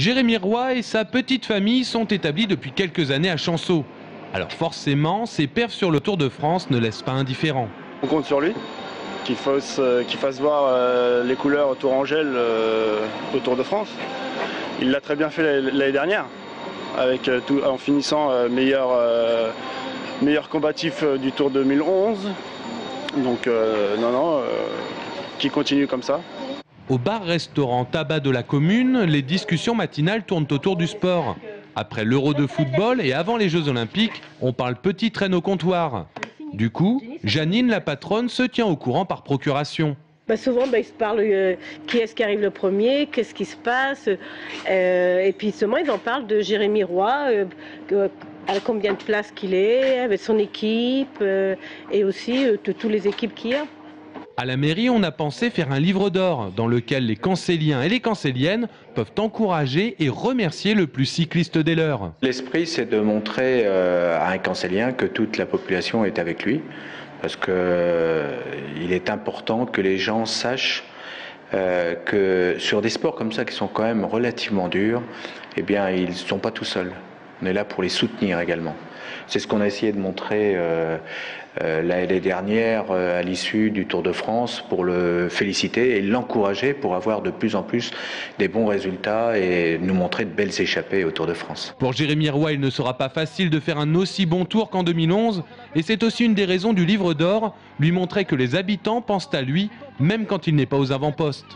Jérémy Roy et sa petite famille sont établis depuis quelques années à Chanceau. Alors forcément, ses perfs sur le Tour de France ne laissent pas indifférent. On compte sur lui, qu'il fasse, euh, voir euh, les couleurs Tourangelle euh, au Tour de France. Il l'a très bien fait l'année dernière, euh, en finissant meilleur, combatif du Tour 2011. Donc non, non, euh, qui continue comme ça. Au bar-restaurant Tabac de la commune, les discussions matinales tournent autour du sport. Après l'Euro de football et avant les Jeux Olympiques, on parle petit traîne au comptoir. Du coup, Janine, la patronne, se tient au courant par procuration. Bah, souvent, bah, ils se parlent euh, qui est-ce qui arrive le premier, qu'est-ce qui se passe. euh, et puis seulement, ils en parlent de Jérémy Roy, euh, à combien de places qu'il est, avec son équipe, et aussi de toutes les équipes qu'il y a. À la mairie, on a pensé faire un livre d'or dans lequel les cancéliens et les cancéliennes peuvent encourager et remercier le plus cycliste des leurs. L'esprit, c'est de montrer euh, à un cancélien que toute la population est avec lui, parce que euh, est important que les gens sachent euh, que sur des sports comme ça qui sont quand même relativement durs, eh bien, ils ne sont pas tout seuls. On est là pour les soutenir également. C'est ce qu'on a essayé de montrer euh, euh, l'année dernière euh, à l'issue du Tour de France pour le féliciter et l'encourager pour avoir de plus en plus des bons résultats et nous montrer de belles échappées au Tour de France. Pour Jérémy Roy, il ne sera pas facile de faire un aussi bon tour qu'en 2011, et c'est aussi une des raisons du livre d'or, lui montrer que les habitants pensent à lui, même quand il n'est pas aux avant-postes.